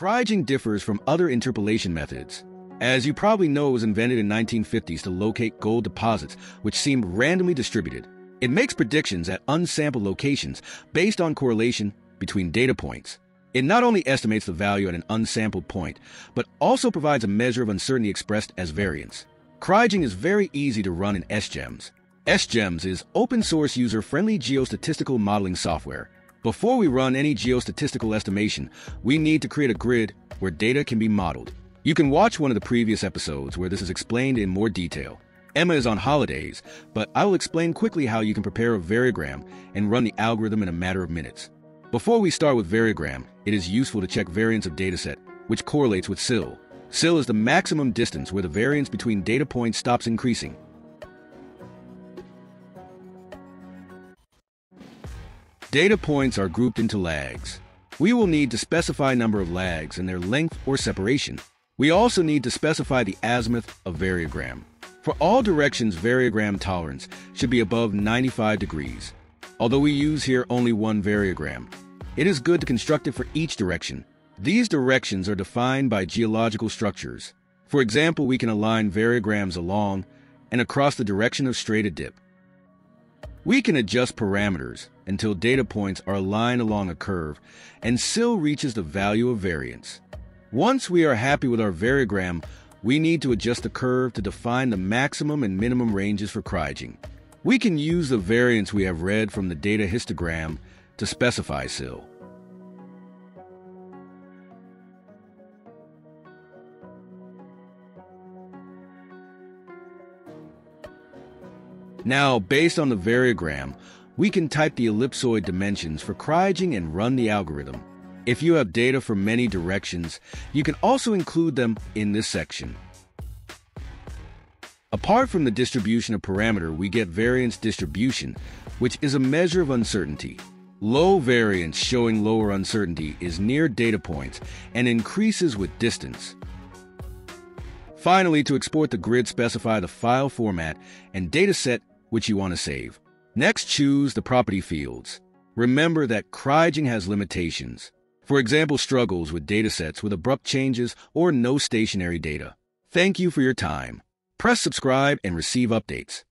Kriging differs from other interpolation methods. As you probably know, it was invented in 1950s to locate gold deposits, which seemed randomly distributed. It makes predictions at unsampled locations based on correlation between data points. It not only estimates the value at an unsampled point, but also provides a measure of uncertainty expressed as variance. Kriging is very easy to run in SGEMS. SGEMS is open source user friendly geostatistical modeling software. Before we run any geostatistical estimation, we need to create a grid where data can be modeled. You can watch one of the previous episodes where this is explained in more detail. Emma is on holidays, but I will explain quickly how you can prepare a variogram and run the algorithm in a matter of minutes. Before we start with variogram, it is useful to check variance of dataset, which correlates with sill. sill is the maximum distance where the variance between data points stops increasing. Data points are grouped into lags. We will need to specify number of lags and their length or separation. We also need to specify the azimuth of variogram. For all directions, variogram tolerance should be above 95 degrees. Although we use here only one variogram, it is good to construct it for each direction. These directions are defined by geological structures. For example, we can align variograms along and across the direction of strata dip. We can adjust parameters until data points are aligned along a curve and sill reaches the value of variance. Once we are happy with our variogram, we need to adjust the curve to define the maximum and minimum ranges for kriging. We can use the variance we have read from the data histogram to specify sill. Now, based on the variogram, we can type the ellipsoid dimensions for kriging and run the algorithm. If you have data from many directions, you can also include them in this section. Apart from the distribution of parameter, we get variance distribution, which is a measure of uncertainty. Low variance showing lower uncertainty is near data points and increases with distance. Finally, to export the grid, specify the file format and dataset which you want to save. Next, choose the property fields. Remember that kriging has limitations. For example, struggles with datasets with abrupt changes or no stationary data. Thank you for your time. Press subscribe and receive updates.